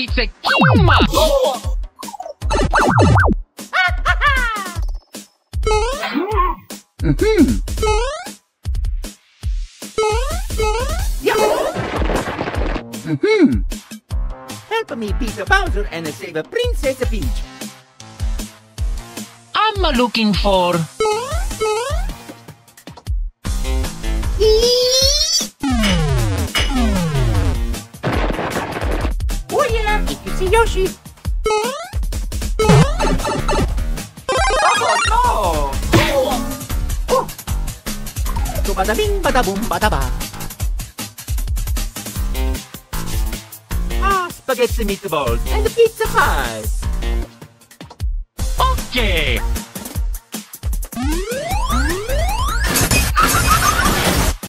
It's a Kima! Mhm. Mhm. Help me beat Bowser and save a Princess Peach. I'm looking for... see Yoshi. Oh no! Oh. So bada bing, bada boom, bada ba. Ah, spaghetti meatballs and pizza pies. Okay!